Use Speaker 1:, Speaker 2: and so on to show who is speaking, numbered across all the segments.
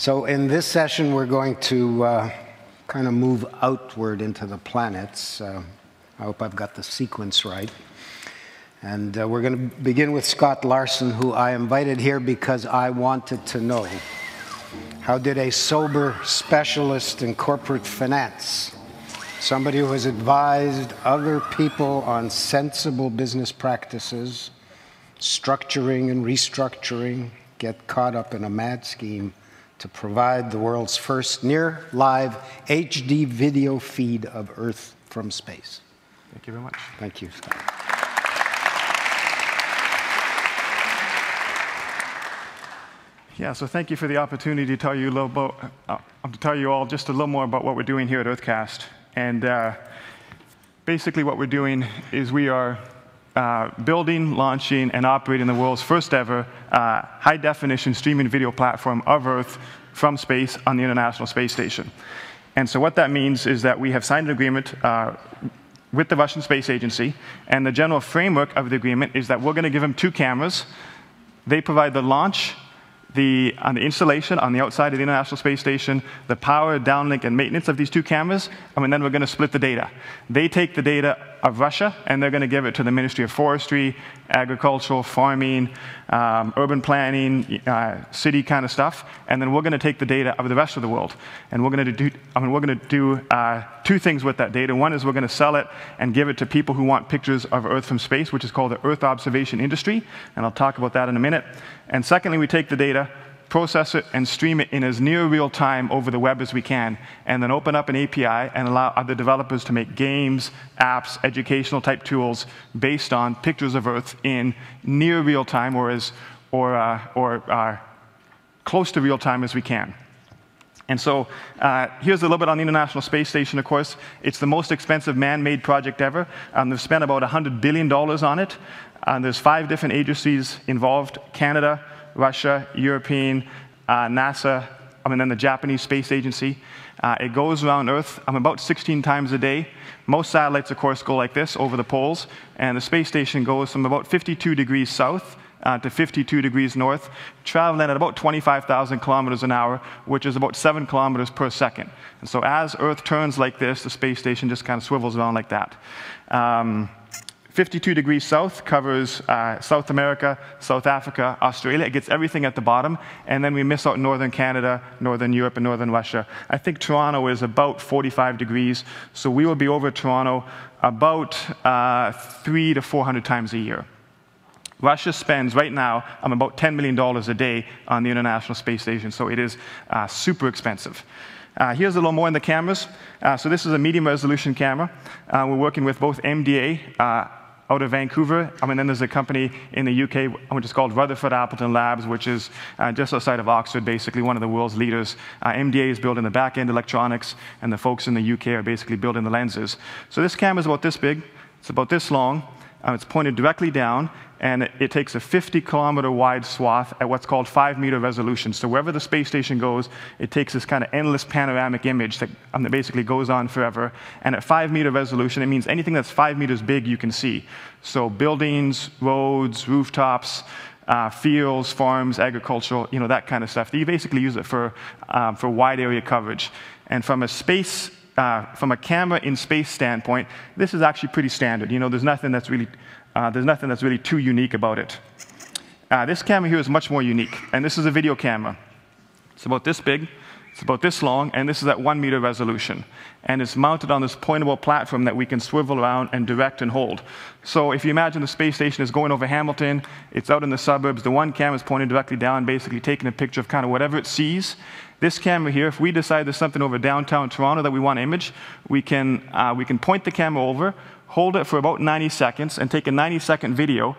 Speaker 1: So in this session, we're going to uh, kind of move outward into the planets. Uh, I hope I've got the sequence right. And uh, we're going to begin with Scott Larson, who I invited here because I wanted to know how did a sober specialist in corporate finance, somebody who has advised other people on sensible business practices, structuring and restructuring, get caught up in a mad scheme to provide the world's first near live HD video feed of Earth from space.
Speaker 2: Thank you very much.
Speaker 1: Thank you, Scott.
Speaker 2: Yeah, so thank you for the opportunity to tell you a little about, uh, to tell you all just a little more about what we're doing here at UrtheCast. And uh, basically, what we're doing is we are uh, building, launching, and operating the world's first ever uh, high definition streaming video platform of Earth from space on the International Space Station. And so, what that means is that we have signed an agreement uh, with the Russian Space Agency, and the general framework of the agreement is that we're going to give them two cameras. They provide the launch the, on the installation on the outside of the International Space Station, the power, downlink, and maintenance of these two cameras, and then we're going to split the data. They take the data of Russia, and they're going to give it to the Ministry of Forestry, Agricultural, Farming, um, Urban Planning, uh, city kind of stuff, and then we're going to take the data of the rest of the world, and we're going to do, I mean, we're going to do uh, two things with that data. One is we're going to sell it and give it to people who want pictures of Earth from space, which is called the Earth observation industry, and I'll talk about that in a minute. And secondly, we take the data, process it, and stream it in as near real time over the web as we can, and then open up an API and allow other developers to make games, apps, educational type tools based on pictures of Earth in near real time or, as, or, uh, or uh, close to real time as we can. And so uh, here's a little bit on the International Space Station, of course. It's the most expensive man-made project ever. Um, they've spent about $100 billion on it. Uh, there's five different agencies involved, Canada, Russia, European, uh, NASA, I mean, then the Japanese Space Agency. Uh, it goes around Earth um, about 16 times a day. Most satellites, of course, go like this over the poles, and the space station goes from about 52 degrees south uh, to 52 degrees north, traveling at about 25,000 kilometers an hour, which is about 7 kilometers per second. And so as Earth turns like this, the space station just kind of swivels around like that. Um, 52 degrees south covers uh, South America, South Africa, Australia. It gets everything at the bottom, and then we miss out northern Canada, northern Europe, and northern Russia. I think Toronto is about 45 degrees, so we will be over Toronto about uh, three to 400 times a year. Russia spends right now um, about $10 million a day on the International Space Station, so it is uh, super expensive. Uh, here's a little more in the cameras. Uh, so this is a medium resolution camera. Uh, we're working with both MDA uh, out of Vancouver. I mean, then there's a company in the UK which is called Rutherford Appleton Labs, which is uh, just outside of Oxford, basically one of the world's leaders. Uh, MDA is building the back-end electronics, and the folks in the UK are basically building the lenses. So this camera is about this big. It's about this long. Uh, it's pointed directly down, and it, it, takes a 50 kilometer wide swath at what's called five meter resolution. So wherever the space station goes, it takes this kind of endless panoramic image that, um, that basically goes on forever. And at five meter resolution, it means anything that's five meters big you can see. So buildings, roads, rooftops, uh, fields, farms, agricultural, you know, that kind of stuff. You basically use it for, um, for wide area coverage. And from a space uh, from a camera in space standpoint, this is actually pretty standard. You know, there's nothing that's really, uh, there's nothing that's really too unique about it. Uh, this camera here is much more unique, and this is a video camera. It's about this big, it's about this long, and this is at one meter resolution. And it's mounted on this pointable platform that we can swivel around and direct and hold. So if you imagine the space station is going over Hamilton, it's out in the suburbs, the one camera is pointed directly down, basically taking a picture of kind of whatever it sees, this camera here, if we decide there's something over downtown Toronto that we want to image, we can, uh, we can point the camera over, hold it for about 90 seconds, and take a 90 second video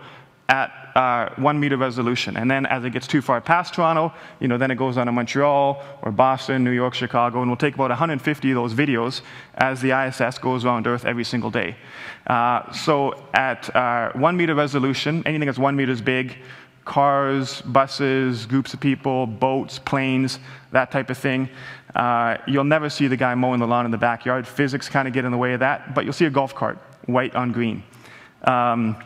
Speaker 2: at uh, one meter resolution. And then as it gets too far past Toronto, you know, then it goes on to Montreal or Boston, New York, Chicago, and we'll take about 150 of those videos as the ISS goes around Earth every single day. Uh, so at uh, one meter resolution, anything that's one meter is big, cars, buses, groups of people, boats, planes, that type of thing. Uh, you'll never see the guy mowing the lawn in the backyard. Physics kind of get in the way of that, but you'll see a golf cart, white on green. Um,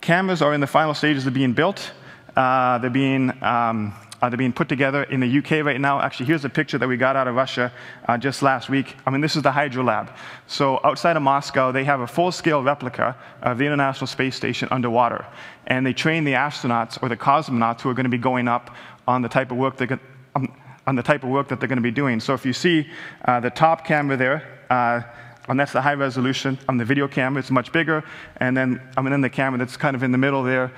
Speaker 2: cameras are in the final stages of being built. Uh, they're being um, Uh, they're being put together in the UK right now. Actually, here's a picture that we got out of Russia uh, just last week. I mean, this is the Hydro Lab. So outside of Moscow, they have a full-scale replica of the International Space Station underwater. And they train the astronauts or the cosmonauts who are going to be going up on the type of work they're going um, on the type of work that they're going to be doing. So if you see uh, the top camera there, uh, and that's the high resolution. On the video camera, it's much bigger. And then, I mean, then the camera that's kind of in the middle there,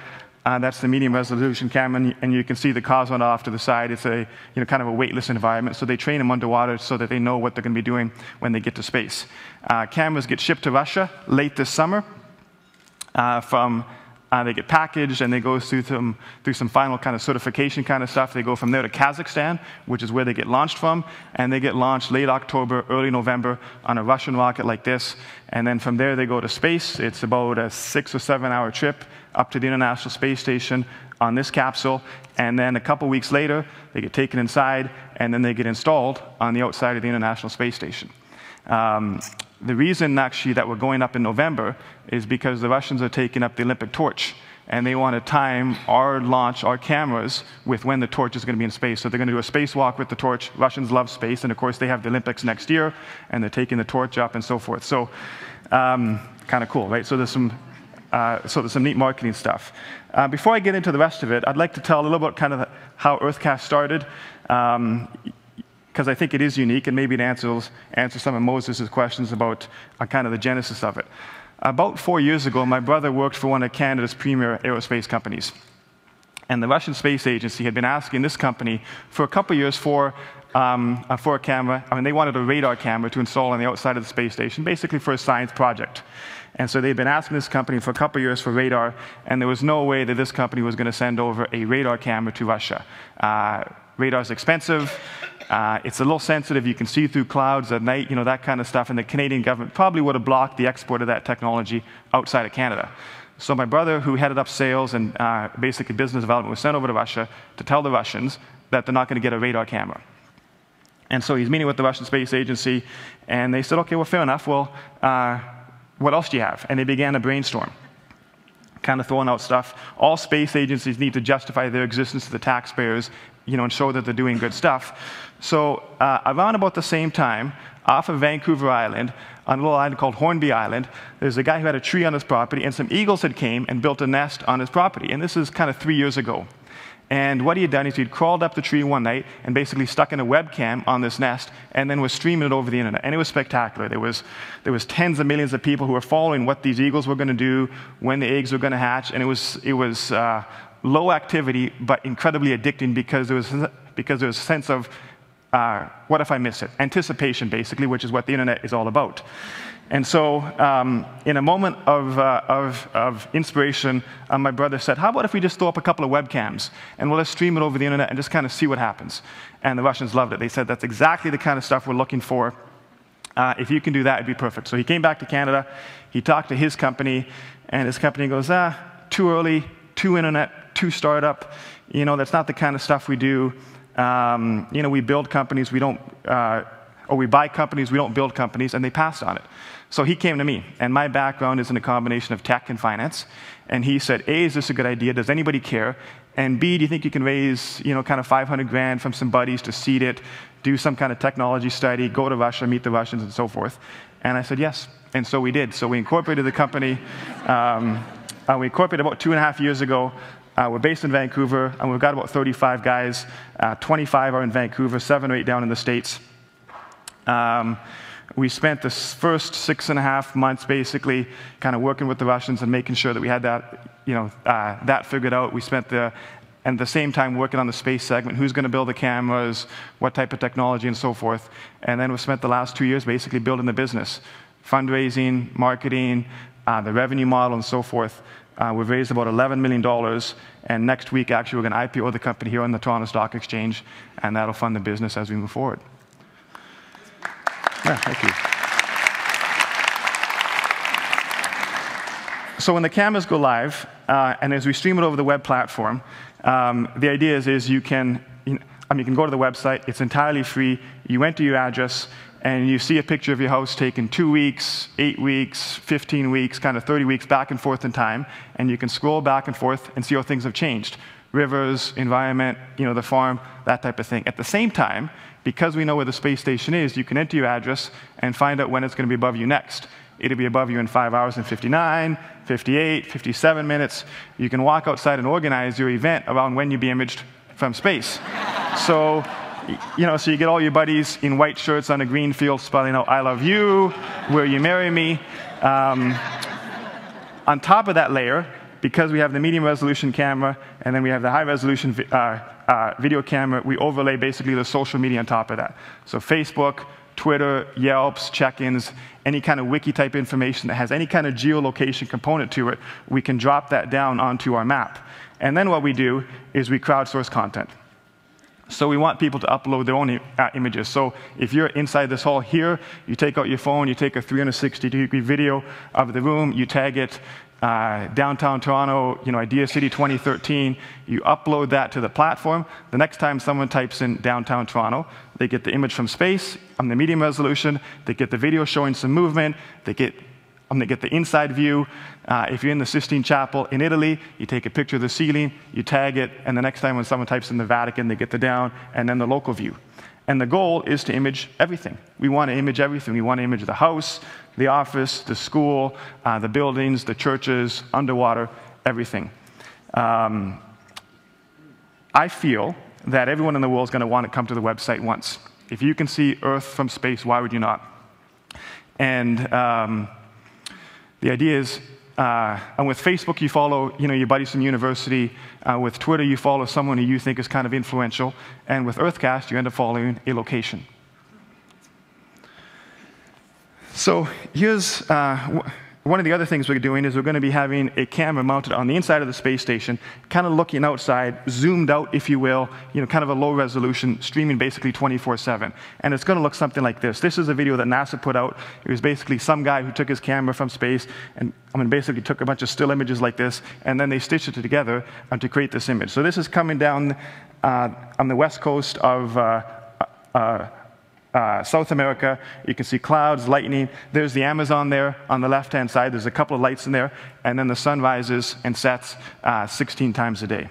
Speaker 2: uh, that's the medium resolution camera, and you can see the cosmonaut off to the side. It's a you know, kind of a weightless environment. So they train them underwater so that they know what they're going to be doing when they get to space. Uh, cameras get shipped to Russia late this summer uh, from uh, they get packaged and they go through some, through some final kind of certification kind of stuff. They go from there to Kazakhstan, which is where they get launched from, and they get launched late October, early November on a Russian rocket like this. And then from there they go to space. It's about a six or seven hour trip up to the International Space Station on this capsule. And then a couple weeks later, they get taken inside and then they get installed on the outside of the International Space Station. Um, the reason actually that we're going up in November is because the Russians are taking up the Olympic torch and they want to time our launch, our cameras, with when the torch is going to be in space. So they're going to do a spacewalk with the torch. Russians love space, and of course they have the Olympics next year, and they're taking the torch up and so forth. So, um, kind of cool, right? So there's some, uh, so there's some neat marketing stuff. Uh, before I get into the rest of it, I'd like to tell a little bit kind of how UrtheCast started. Um, because I think it is unique, and maybe it answers, answers some of Moses' questions about uh, kind of the genesis of it. About four years ago, my brother worked for one of Canada's premier aerospace companies. And the Russian Space Agency had been asking this company for a couple years for, um, uh, for a camera. I mean, they wanted a radar camera to install on the outside of the space station, basically for a science project. And so they'd been asking this company for a couple years for radar, and there was no way that this company was going to send over a radar camera to Russia. Uh, radar is expensive. Uh, it's a little sensitive. You can see through clouds at night, you know, that kind of stuff. And the Canadian government probably would have blocked the export of that technology outside of Canada. So my brother, who headed up sales and uh, basically business development, was sent over to Russia to tell the Russians that they're not going to get a radar camera. And so he's meeting with the Russian Space Agency, and they said, okay, well, fair enough. Well, uh, what else do you have? And they began a brainstorm kind of throwing out stuff. All space agencies need to justify their existence to the taxpayers, you know, and show that they're doing good stuff. So uh, around about the same time, off of Vancouver Island, on a little island called Hornby Island, there's a guy who had a tree on his property, and some eagles had came and built a nest on his property. And this is kind of three years ago. And what he had done is he'd crawled up the tree one night and basically stuck in a webcam on this nest and then was streaming it over the internet. And it was spectacular. There was, there was tens of millions of people who were following what these eagles were going to do, when the eggs were going to hatch. And it was, it was uh, low activity, but incredibly addicting because there was, because there was a sense of uh, what if I miss it? Anticipation, basically, which is what the internet is all about. And so, um, in a moment of, uh, of, of inspiration, uh, my brother said, How about if we just throw up a couple of webcams and we'll just stream it over the internet and just kind of see what happens? And the Russians loved it. They said, That's exactly the kind of stuff we're looking for. Uh, if you can do that, it'd be perfect. So he came back to Canada, he talked to his company, and his company goes, Ah, too early, too internet, too startup. You know, that's not the kind of stuff we do. Um, you know, we build companies, we don't, uh, or we buy companies, we don't build companies, and they passed on it. So he came to me, and my background is in a combination of tech and finance. And he said, A, is this a good idea? Does anybody care? And B, do you think you can raise, you know, kind of 500 grand from some buddies to seed it, do some kind of technology study, go to Russia, meet the Russians, and so forth? And I said, yes. And so we did. So we incorporated the company. Um, uh, we incorporated about two and a half years ago. Uh, we're based in Vancouver, and we've got about 35 guys. Uh, 25 are in Vancouver, seven or eight down in the States. Um, we spent the first six and a half months basically kind of working with the Russians and making sure that we had that, you know, uh, that figured out. We spent the and at the same time working on the space segment, who's going to build the cameras, what type of technology, and so forth. And then we spent the last two years basically building the business, fundraising, marketing, uh, the revenue model, and so forth. Uh, we've raised about $11 million, and next week, actually, we're going to IPO the company here on the Toronto Stock Exchange, and that'll fund the business as we move forward. Yeah, thank you. So when the cameras go live, uh, and as we stream it over the web platform, um, the idea is, is you can, you, know, I mean, you can go to the website. It's entirely free. You enter your address, and you see a picture of your house taken two weeks, eight weeks, 15 weeks, kind of 30 weeks back and forth in time, and you can scroll back and forth and see how things have changed. Rivers, environment, you know, the farm, that type of thing. At the same time, because we know where the space station is, you can enter your address and find out when it's going to be above you next. It'll be above you in 5 hours and 59, 58, 57 minutes. You can walk outside and organize your event around when you'll be imaged from space. so, you know, so you get all your buddies in white shirts on a green field spelling out, I love you, will you marry me? Um, on top of that layer, because we have the medium resolution camera and then we have the high resolution vi uh, uh, video camera, we overlay basically the social media on top of that. So Facebook, Twitter, Yelps, check-ins, any kind of wiki type information that has any kind of geolocation component to it, we can drop that down onto our map. And then what we do is we crowdsource content. So we want people to upload their own uh, images. So if you're inside this hall here, you take out your phone, you take a 360 degree video of the room, you tag it uh, downtown Toronto, you know, Idea City 2013, you upload that to the platform. The next time someone types in downtown Toronto, they get the image from space on the medium resolution, they get the video showing some movement, they get, um, they get the inside view. Uh, if you're in the Sistine Chapel in Italy, you take a picture of the ceiling, you tag it, and the next time when someone types in the Vatican, they get the down, and then the local view. And the goal is to image everything. We want to image everything. We want to image the house, the office, the school, uh, the buildings, the churches, underwater, everything. Um, I feel that everyone in the world is going to want to come to the website once. If you can see Earth from space, why would you not? And um, the idea is uh, and with Facebook, you follow you know, your buddies from university. Uh, with Twitter, you follow someone who you think is kind of influential. And with UrtheCast, you end up following a location. So here's uh, one of the other things we're doing is we're going to be having a camera mounted on the inside of the space station, kind of looking outside, zoomed out, if you will, you know, kind of a low resolution, streaming basically 24-7. And it's going to look something like this. This is a video that NASA put out. It was basically some guy who took his camera from space and I mean, basically took a bunch of still images like this, and then they stitched it together uh, to create this image. So this is coming down uh, on the west coast of uh, uh uh, South America. You can see clouds, lightning. There's the Amazon there on the left hand side. There's a couple of lights in there. And then the sun rises and sets uh, 16 times a day.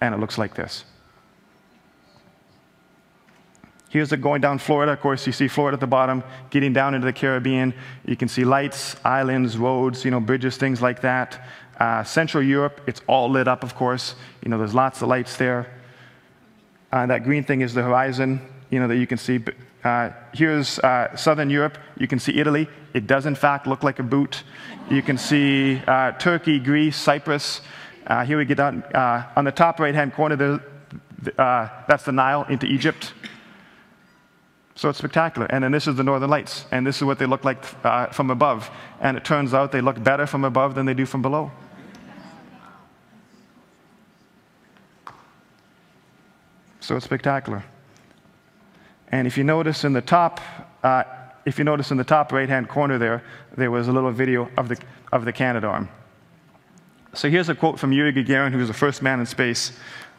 Speaker 2: And it looks like this. Here's it going down Florida. Of course, you see Florida at the bottom, getting down into the Caribbean. You can see lights, islands, roads, you know, bridges, things like that. Uh, Central Europe, it's all lit up, of course. You know, there's lots of lights there. Uh, that green thing is the horizon you know, that you can see. Uh, here's uh, Southern Europe. You can see Italy. It does, in fact, look like a boot. You can see uh, Turkey, Greece, Cyprus. Uh, here we get on, uh, on the top right-hand corner, there, uh, that's the Nile into Egypt. So it's spectacular. And then this is the Northern Lights. And this is what they look like from above. And it turns out they look better from above than they do from below. So it's spectacular. And if you notice in the top, uh, if you notice in the top right-hand corner there, there was a little video of the, of the Canadarm. So here's a quote from Yuri Gagarin, who was the first man in space.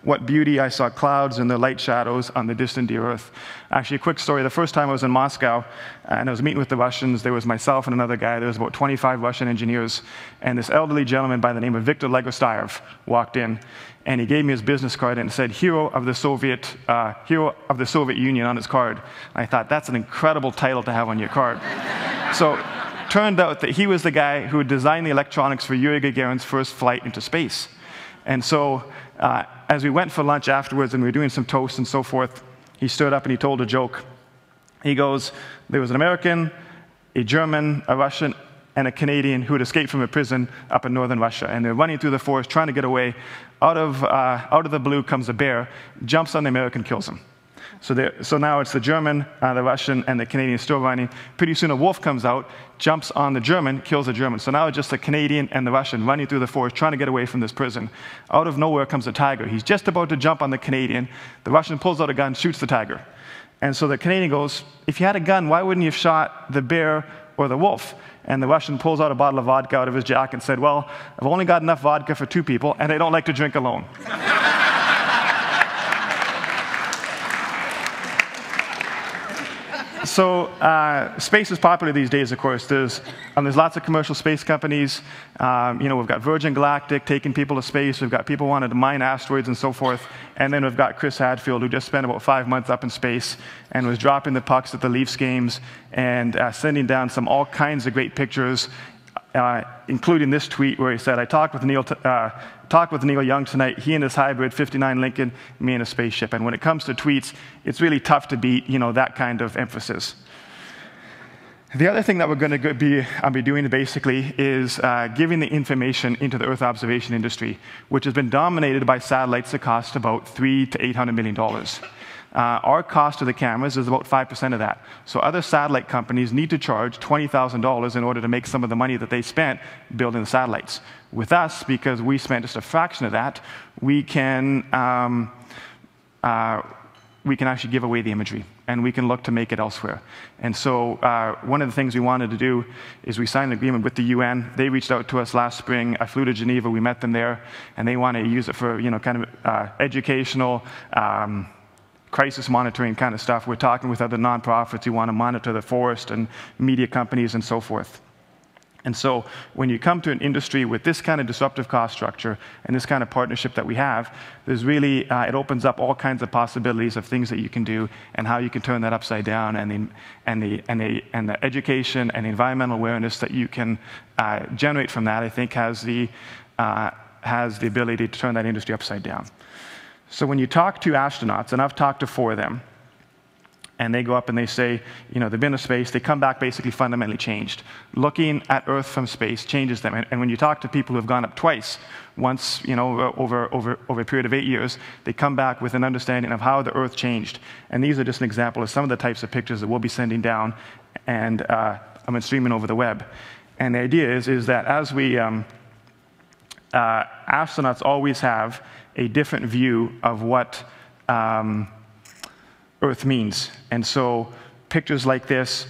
Speaker 2: What beauty I saw clouds and the light shadows on the distant dear Earth. Actually, a quick story. The first time I was in Moscow and I was meeting with the Russians, there was myself and another guy. There was about 25 Russian engineers. And this elderly gentleman by the name of Viktor Legostayev walked in and he gave me his business card and said hero of the Soviet, uh, hero of the Soviet Union on his card. I thought, that's an incredible title to have on your card. so turned out that he was the guy who designed the electronics for Yuri Gagarin's first flight into space. And so uh, as we went for lunch afterwards and we were doing some toast and so forth, he stood up and he told a joke. He goes, there was an American, a German, a Russian, and a Canadian who had escaped from a prison up in northern Russia. And they're running through the forest trying to get away. Out of, uh, out of the blue comes a bear, jumps on the American, kills him. So, so now it's the German, uh, the Russian, and the Canadian still running. Pretty soon a wolf comes out, jumps on the German, kills the German. So now it's just the Canadian and the Russian running through the forest trying to get away from this prison. Out of nowhere comes a tiger. He's just about to jump on the Canadian. The Russian pulls out a gun, shoots the tiger. And so the Canadian goes, If you had a gun, why wouldn't you have shot the bear or the wolf? And the Russian pulls out a bottle of vodka out of his jacket and said, Well, I've only got enough vodka for two people, and I don't like to drink alone. so uh, space is popular these days, of course. There's, um, there's lots of commercial space companies. Um, you know, we've got Virgin Galactic taking people to space. We've got people wanting to mine asteroids and so forth. And then we've got Chris Hadfield, who just spent about five months up in space and was dropping the pucks at the Leafs games and uh, sending down some all kinds of great pictures uh, including this tweet where he said, I talked with, Neil uh, talked with Neil Young tonight. He and his hybrid 59 Lincoln, me in a spaceship. And when it comes to tweets, it's really tough to beat you know, that kind of emphasis. The other thing that we're going to be, I'll be doing basically is uh, giving the information into the Earth observation industry, which has been dominated by satellites that cost about three to 800 million dollars. Uh, our cost of the cameras is about 5% of that. So other satellite companies need to charge $20,000 in order to make some of the money that they spent building the satellites. With us, because we spent just a fraction of that, we can, um, uh, we can actually give away the imagery and we can look to make it elsewhere. And so uh, one of the things we wanted to do is we signed an agreement with the UN. They reached out to us last spring. I flew to Geneva. We met them there, and they want to use it for you know kind of uh, educational. Um, crisis monitoring kind of stuff. We're talking with other nonprofits who want to monitor the forest and media companies and so forth. And so when you come to an industry with this kind of disruptive cost structure and this kind of partnership that we have, there's really, uh, it opens up all kinds of possibilities of things that you can do and how you can turn that upside down and the, and the, and the, and the education and the environmental awareness that you can uh, generate from that, I think has the, uh, has the ability to turn that industry upside down. So when you talk to astronauts, and I've talked to four of them, and they go up and they say, you know, they've been to space, they come back basically fundamentally changed. Looking at Earth from space changes them. And, and when you talk to people who have gone up twice, once, you know, over, over, over a period of eight years, they come back with an understanding of how the Earth changed. And these are just an example of some of the types of pictures that we'll be sending down and uh, I'm streaming over the web. And the idea is, is that as we, um, uh, astronauts always have a different view of what um, Earth means. And so pictures like this,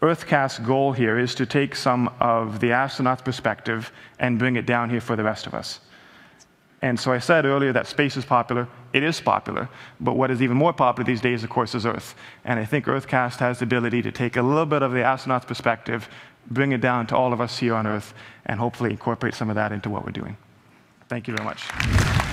Speaker 2: UrtheCast's goal here is to take some of the astronaut's perspective and bring it down here for the rest of us. And so I said earlier that space is popular. It is popular. But what is even more popular these days, of course, is Earth. And I think UrtheCast has the ability to take a little bit of the astronaut's perspective, bring it down to all of us here on Earth, and hopefully incorporate some of that into what we're doing. Thank you very much.